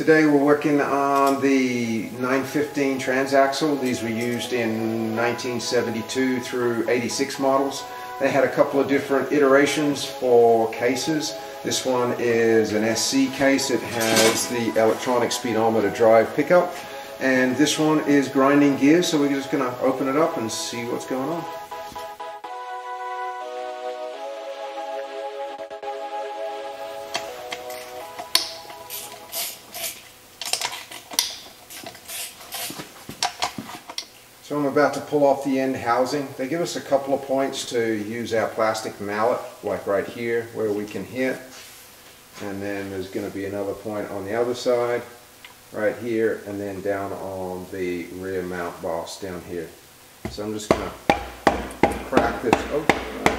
Today we're working on the 915 transaxle. These were used in 1972 through 86 models. They had a couple of different iterations for cases. This one is an SC case. It has the electronic speedometer drive pickup. And this one is grinding gears, so we're just going to open it up and see what's going on. About to pull off the end housing. They give us a couple of points to use our plastic mallet, like right here where we can hit. And then there's going to be another point on the other side, right here, and then down on the rear mount boss down here. So I'm just going to crack this. Oh,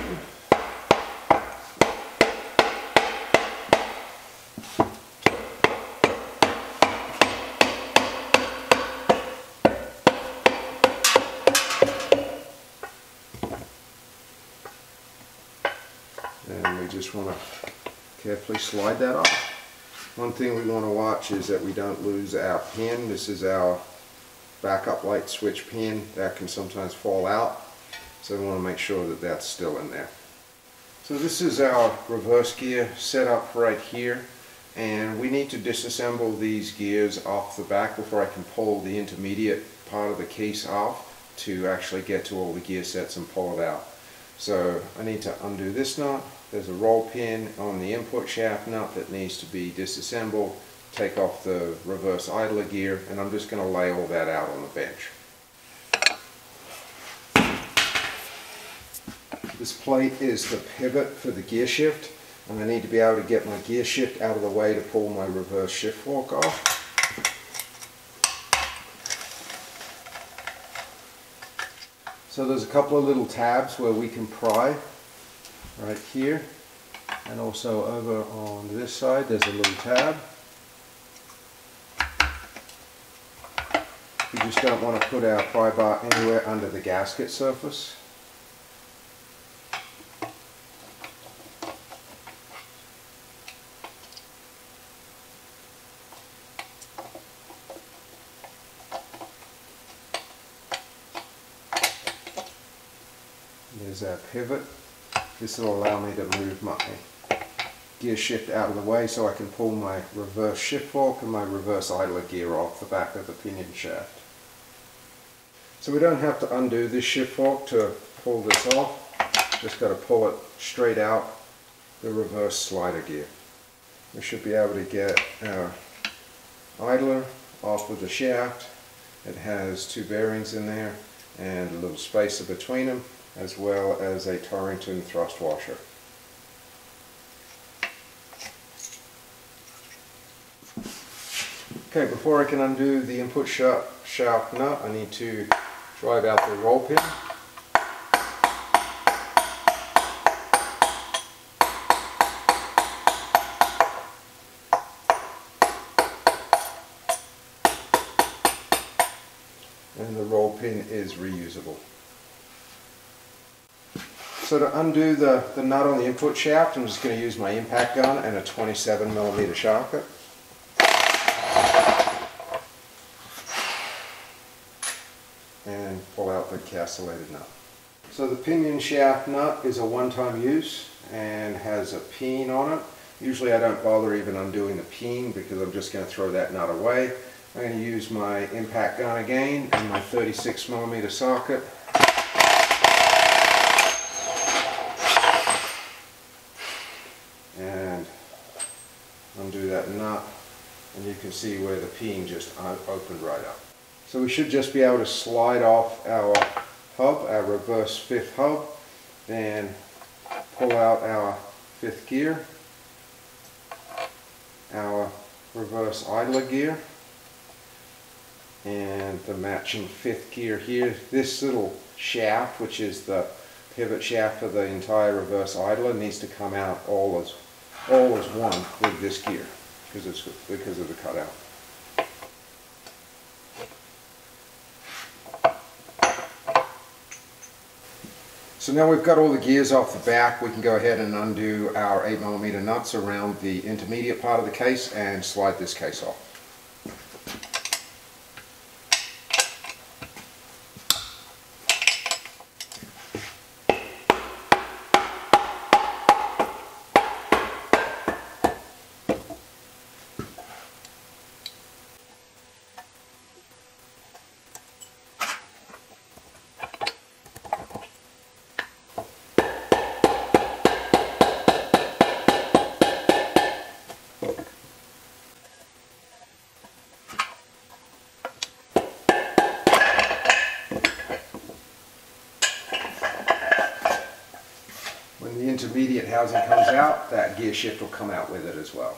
carefully slide that off. One thing we want to watch is that we don't lose our pin. This is our backup light switch pin that can sometimes fall out so we want to make sure that that's still in there. So this is our reverse gear set up right here and we need to disassemble these gears off the back before I can pull the intermediate part of the case off to actually get to all the gear sets and pull it out. So I need to undo this knot. There's a roll pin on the input shaft nut that needs to be disassembled. Take off the reverse idler gear and I'm just going to lay all that out on the bench. This plate is the pivot for the gear shift and I need to be able to get my gear shift out of the way to pull my reverse shift fork off. So there's a couple of little tabs where we can pry right here and also over on this side there's a little tab. We just don't want to put our pry bar anywhere under the gasket surface. Our pivot. This will allow me to move my gear shift out of the way so I can pull my reverse shift fork and my reverse idler gear off the back of the pinion shaft. So we don't have to undo this shift fork to pull this off. Just got to pull it straight out the reverse slider gear. We should be able to get our idler off with the shaft. It has two bearings in there and a little spacer between them as well as a Torrington thrust washer. Okay, before I can undo the input shaft nut, I need to drive out the roll pin. And the roll pin is reusable. So to undo the, the nut on the input shaft, I'm just going to use my impact gun and a 27 millimeter socket. And pull out the castellated nut. So the pinion shaft nut is a one-time use and has a peen on it. Usually I don't bother even undoing the peen because I'm just going to throw that nut away. I'm going to use my impact gun again and my 36 millimeter socket and undo that nut and you can see where the peen just opened right up. So we should just be able to slide off our hub, our reverse fifth hub, then pull out our fifth gear, our reverse idler gear, and the matching fifth gear here. This little shaft, which is the pivot shaft for the entire reverse idler, needs to come out all as all as one with this gear because it's because of the cutout. So now we've got all the gears off the back, we can go ahead and undo our 8mm nuts around the intermediate part of the case and slide this case off. When the intermediate housing comes out, that gear shift will come out with it as well.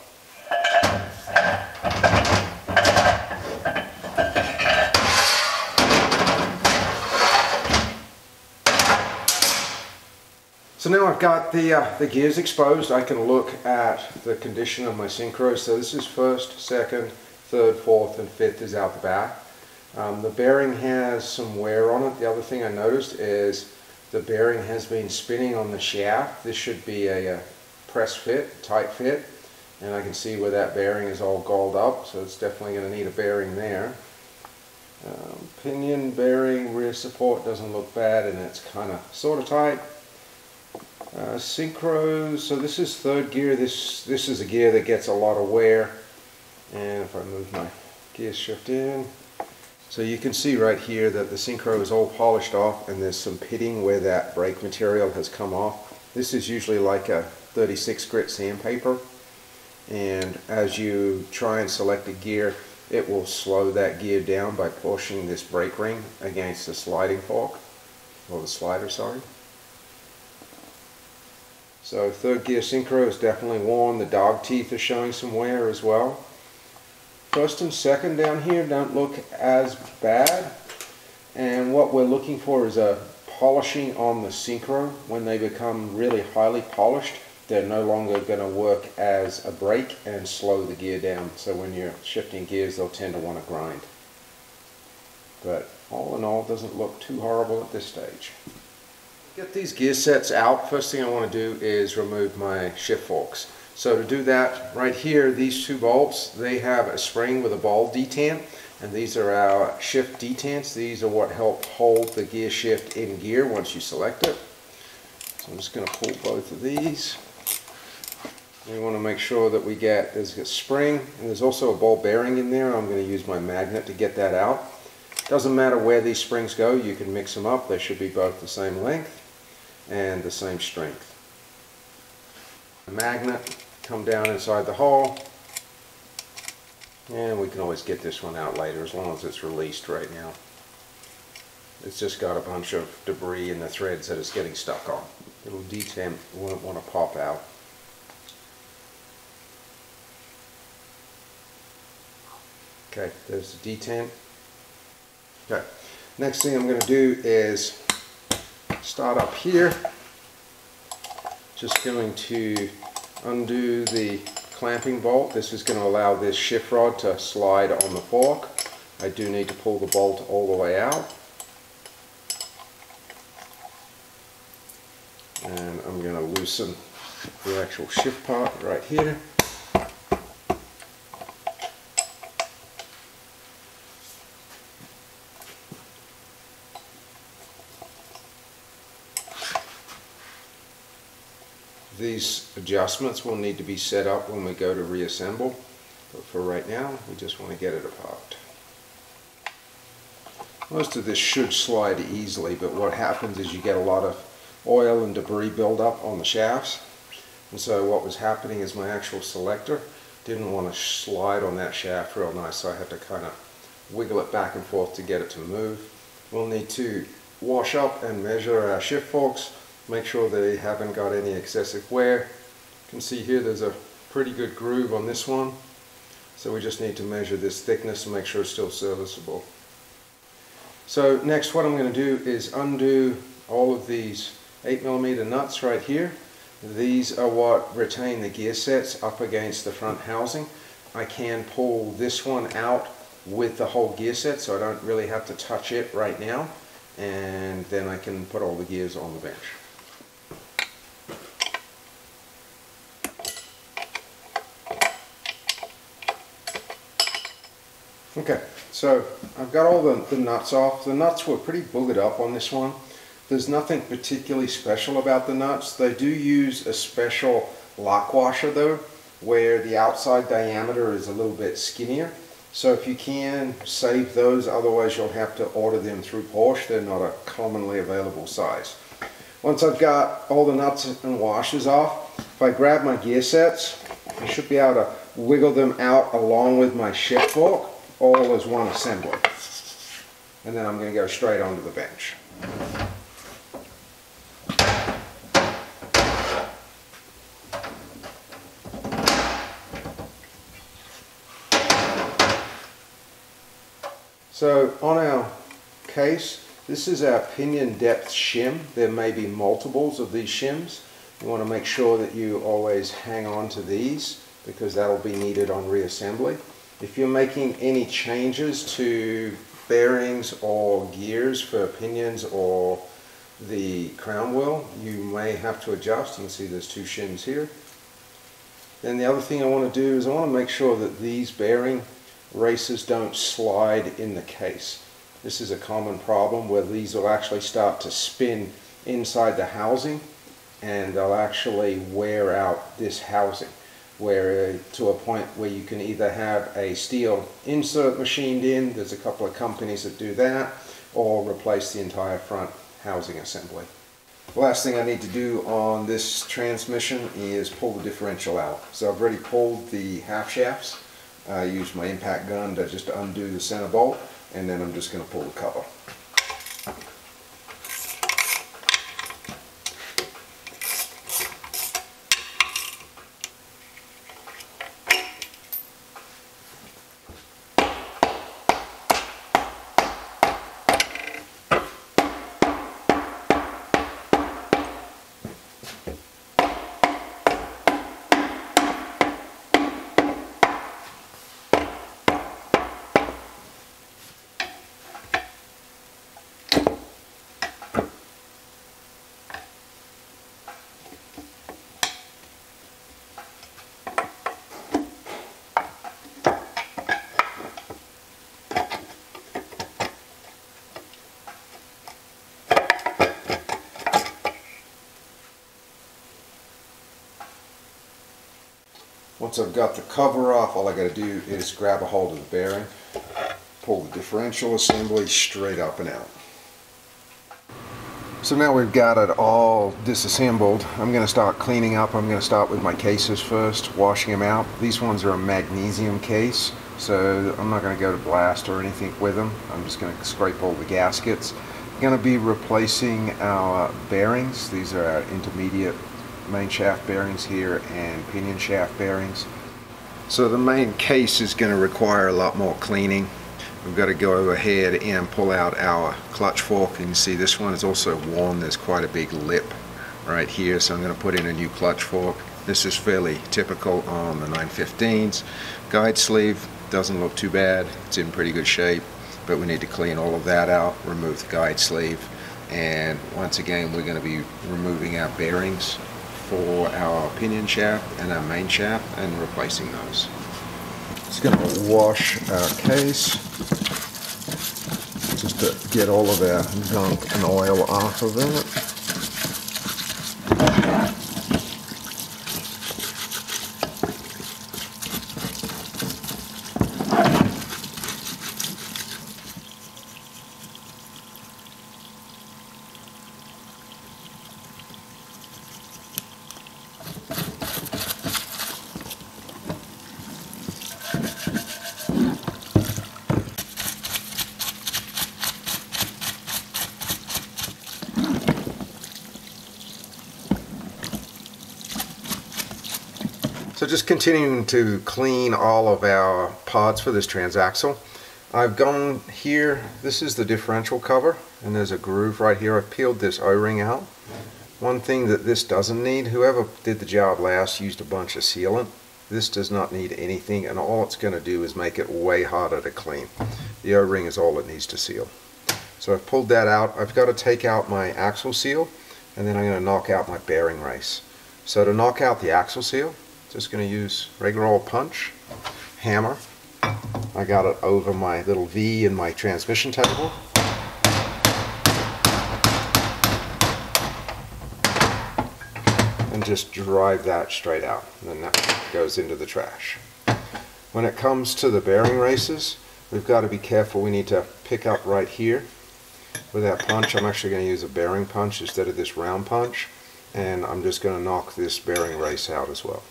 Now I've got the, uh, the gears exposed, I can look at the condition of my synchro. So this is first, second, third, fourth, and fifth is out the back. Um, the bearing has some wear on it. The other thing I noticed is the bearing has been spinning on the shaft. This should be a, a press fit, tight fit. And I can see where that bearing is all galled up, so it's definitely going to need a bearing there. Um, pinion bearing, rear support doesn't look bad and it's kind of sort of tight. Uh, synchros, so this is third gear. This this is a gear that gets a lot of wear. And if I move my gear shift in, so you can see right here that the synchro is all polished off and there's some pitting where that brake material has come off. This is usually like a 36 grit sandpaper. And as you try and select a gear, it will slow that gear down by pushing this brake ring against the sliding fork, or the slider, sorry. So third gear synchro is definitely worn. The dog teeth are showing some wear as well. First and second down here don't look as bad. And what we're looking for is a polishing on the synchro. When they become really highly polished, they're no longer going to work as a brake and slow the gear down. So when you're shifting gears, they'll tend to want to grind. But all in all, it doesn't look too horrible at this stage. Get these gear sets out, first thing I want to do is remove my shift forks. So to do that, right here, these two bolts, they have a spring with a ball detent, and these are our shift detents. These are what help hold the gear shift in gear once you select it. So I'm just going to pull both of these. We want to make sure that we get, there's a spring, and there's also a ball bearing in there. I'm going to use my magnet to get that out. Doesn't matter where these springs go, you can mix them up. They should be both the same length and the same strength. The magnet come down inside the hole and we can always get this one out later as long as it's released right now. It's just got a bunch of debris in the threads that it's getting stuck on. Little detent won't want to pop out. Okay, there's the detent. Okay, next thing I'm going to do is start up here. Just going to undo the clamping bolt. This is going to allow this shift rod to slide on the fork. I do need to pull the bolt all the way out. And I'm going to loosen the actual shift part right here. These adjustments will need to be set up when we go to reassemble, but for right now, we just want to get it apart. Most of this should slide easily, but what happens is you get a lot of oil and debris buildup on the shafts. And so what was happening is my actual selector didn't want to slide on that shaft real nice, so I had to kind of wiggle it back and forth to get it to move. We'll need to wash up and measure our shift forks make sure they haven't got any excessive wear. You can see here there's a pretty good groove on this one. So we just need to measure this thickness and make sure it's still serviceable. So next what I'm going to do is undo all of these 8 millimeter nuts right here. These are what retain the gear sets up against the front housing. I can pull this one out with the whole gear set so I don't really have to touch it right now and then I can put all the gears on the bench. Okay, so I've got all the, the nuts off. The nuts were pretty boogered up on this one. There's nothing particularly special about the nuts. They do use a special lock washer though, where the outside diameter is a little bit skinnier. So if you can, save those, otherwise you'll have to order them through Porsche. They're not a commonly available size. Once I've got all the nuts and washers off, if I grab my gear sets, I should be able to wiggle them out along with my shift fork all as one assembly. And then I'm going to go straight onto the bench. So on our case, this is our pinion depth shim. There may be multiples of these shims. You want to make sure that you always hang on to these because that'll be needed on reassembly. If you're making any changes to bearings or gears for pinions or the crown wheel, you may have to adjust. You can see there's two shims here. Then the other thing I want to do is I want to make sure that these bearing races don't slide in the case. This is a common problem where these will actually start to spin inside the housing and they'll actually wear out this housing where uh, to a point where you can either have a steel insert machined in, there's a couple of companies that do that, or replace the entire front housing assembly. The last thing I need to do on this transmission is pull the differential out. So I've already pulled the half shafts. I used my impact gun to just undo the center bolt and then I'm just going to pull the cover. Once I've got the cover off, all I got to do is grab a hold of the bearing, pull the differential assembly straight up and out. So now we've got it all disassembled. I'm going to start cleaning up. I'm going to start with my cases first, washing them out. These ones are a magnesium case, so I'm not going to go to blast or anything with them. I'm just going to scrape all the gaskets. I'm going to be replacing our bearings. These are our intermediate main shaft bearings here and pinion shaft bearings. So the main case is going to require a lot more cleaning. We've got to go ahead and pull out our clutch fork. And You can see this one is also worn. There's quite a big lip right here. So I'm going to put in a new clutch fork. This is fairly typical on the 915s. Guide sleeve doesn't look too bad. It's in pretty good shape. But we need to clean all of that out, remove the guide sleeve. And once again, we're going to be removing our bearings for our pinion shaft and our main shaft and replacing those. Just going to wash our case just to get all of our gunk and oil off of it. Just continuing to clean all of our pods for this transaxle. I've gone here, this is the differential cover, and there's a groove right here. I've peeled this O-ring out. One thing that this doesn't need, whoever did the job last used a bunch of sealant. This does not need anything, and all it's going to do is make it way harder to clean. The O-ring is all it needs to seal. So I've pulled that out. I've got to take out my axle seal, and then I'm going to knock out my bearing race. So to knock out the axle seal, just going to use regular old punch, hammer. I got it over my little V in my transmission table. And just drive that straight out. And then that goes into the trash. When it comes to the bearing races, we've got to be careful. We need to pick up right here. With that punch, I'm actually going to use a bearing punch instead of this round punch. And I'm just going to knock this bearing race out as well.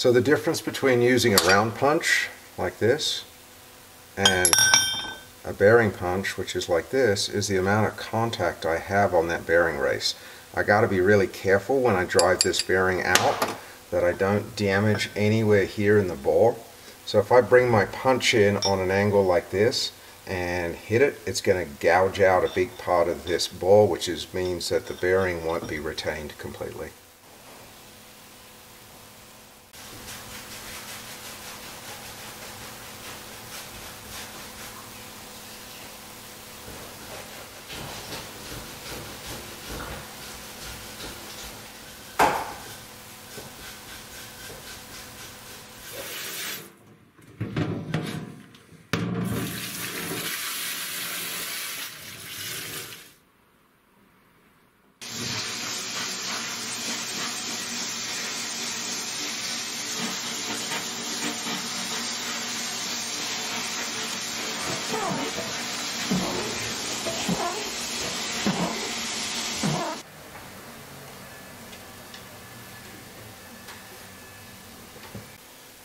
So the difference between using a round punch like this and a bearing punch, which is like this, is the amount of contact I have on that bearing race. I got to be really careful when I drive this bearing out that I don't damage anywhere here in the bore. So if I bring my punch in on an angle like this and hit it, it's going to gouge out a big part of this bore, which is, means that the bearing won't be retained completely.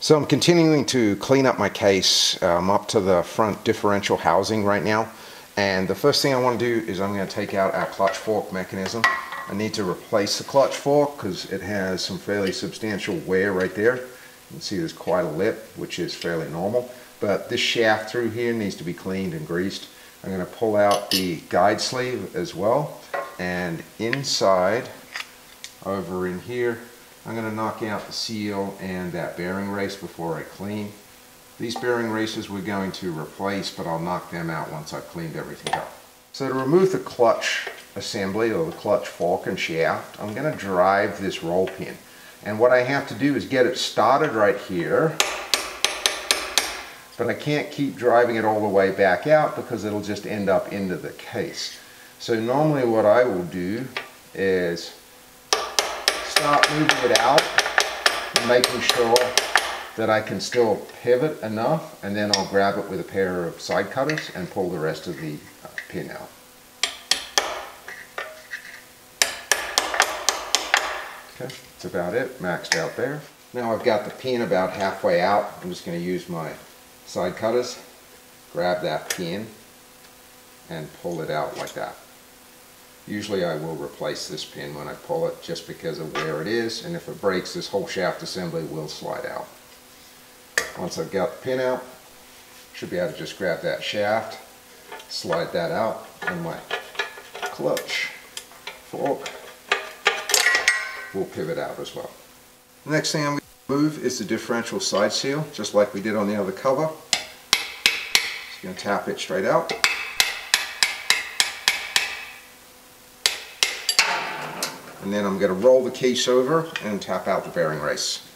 So I'm continuing to clean up my case. I'm up to the front differential housing right now. And the first thing I want to do is I'm going to take out our clutch fork mechanism. I need to replace the clutch fork because it has some fairly substantial wear right there. You can see there's quite a lip, which is fairly normal. But this shaft through here needs to be cleaned and greased. I'm going to pull out the guide sleeve as well. And inside, over in here, I'm going to knock out the seal and that bearing race before I clean. These bearing races we're going to replace, but I'll knock them out once I've cleaned everything up. So to remove the clutch assembly or the clutch fork and shaft, I'm going to drive this roll pin. And what I have to do is get it started right here, but I can't keep driving it all the way back out because it'll just end up into the case. So normally what I will do is start moving it out making sure that I can still pivot enough and then I'll grab it with a pair of side cutters and pull the rest of the uh, pin out. Okay, that's about it, maxed out there. Now I've got the pin about halfway out. I'm just going to use my side cutters, grab that pin and pull it out like that. Usually I will replace this pin when I pull it just because of where it is and if it breaks this whole shaft assembly will slide out. Once I've got the pin out, should be able to just grab that shaft, slide that out and my clutch fork will pivot out as well. The next thing I'm going to move is the differential side seal just like we did on the other cover. Just going to tap it straight out. And then I'm going to roll the case over and tap out the bearing race.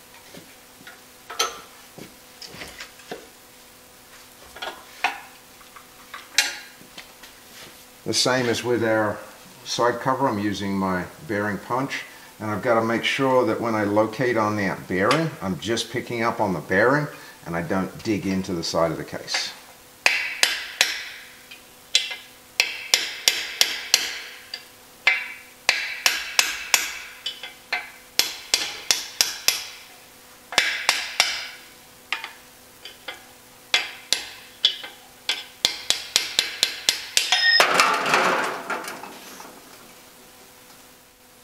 The same as with our side cover, I'm using my bearing punch and I've got to make sure that when I locate on that bearing, I'm just picking up on the bearing and I don't dig into the side of the case.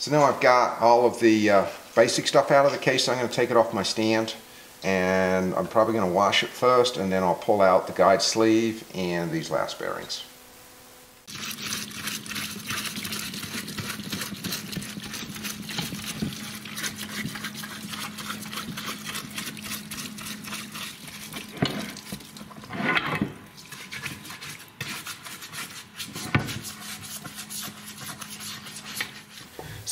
So now I've got all of the uh, basic stuff out of the case. I'm going to take it off my stand and I'm probably going to wash it first and then I'll pull out the guide sleeve and these last bearings.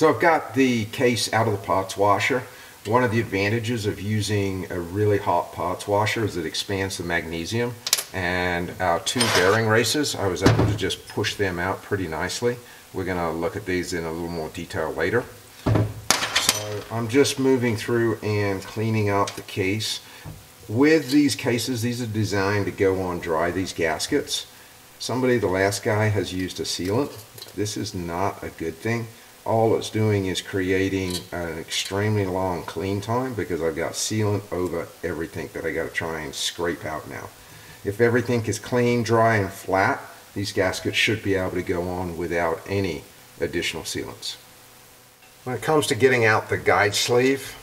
So I've got the case out of the parts washer. One of the advantages of using a really hot parts washer is it expands the magnesium and our two bearing races, I was able to just push them out pretty nicely. We're going to look at these in a little more detail later. So I'm just moving through and cleaning up the case. With these cases, these are designed to go on dry, these gaskets. Somebody, the last guy, has used a sealant. This is not a good thing all it's doing is creating an extremely long clean time because I've got sealant over everything that I got to try and scrape out now. If everything is clean, dry, and flat, these gaskets should be able to go on without any additional sealants. When it comes to getting out the guide sleeve,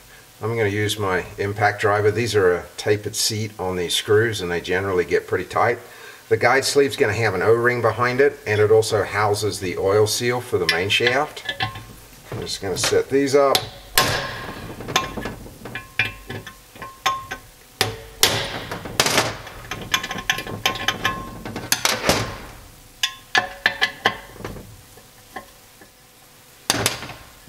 I'm going to use my impact driver. These are a tapered seat on these screws and they generally get pretty tight. The guide sleeve is going to have an O-ring behind it and it also houses the oil seal for the main shaft. I'm just going to set these up.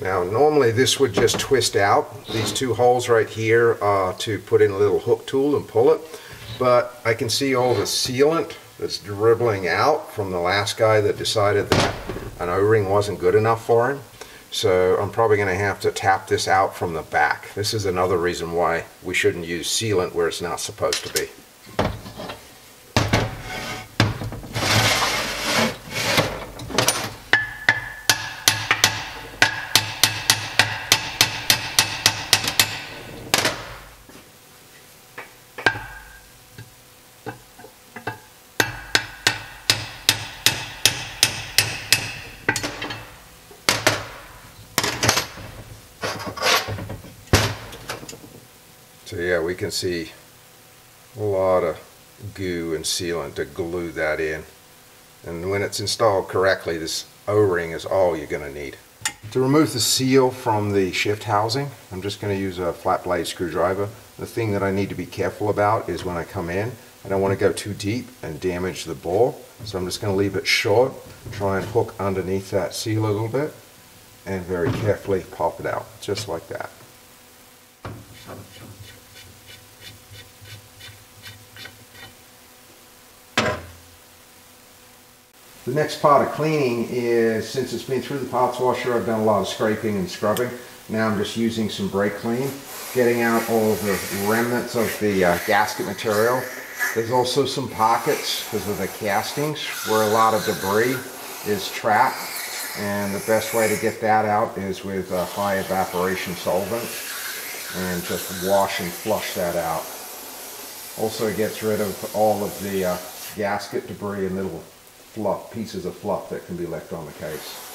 Now normally this would just twist out these two holes right here uh, to put in a little hook tool and pull it but I can see all the sealant that's dribbling out from the last guy that decided that an O-ring wasn't good enough for him. So I'm probably going to have to tap this out from the back. This is another reason why we shouldn't use sealant where it's not supposed to be. So yeah, we can see a lot of goo and sealant to glue that in. And when it's installed correctly, this O-ring is all you're going to need. To remove the seal from the shift housing, I'm just going to use a flat blade screwdriver. The thing that I need to be careful about is when I come in, I don't want to go too deep and damage the bore. So I'm just going to leave it short, try and hook underneath that seal a little bit, and very carefully pop it out, just like that. The next part of cleaning is, since it's been through the parts washer, I've done a lot of scraping and scrubbing. Now I'm just using some brake clean, getting out all the remnants of the uh, gasket material. There's also some pockets because of the castings where a lot of debris is trapped. And the best way to get that out is with a high evaporation solvent and just wash and flush that out. Also it gets rid of all of the uh, gasket debris and little fluff, pieces of fluff that can be left on the case.